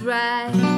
right.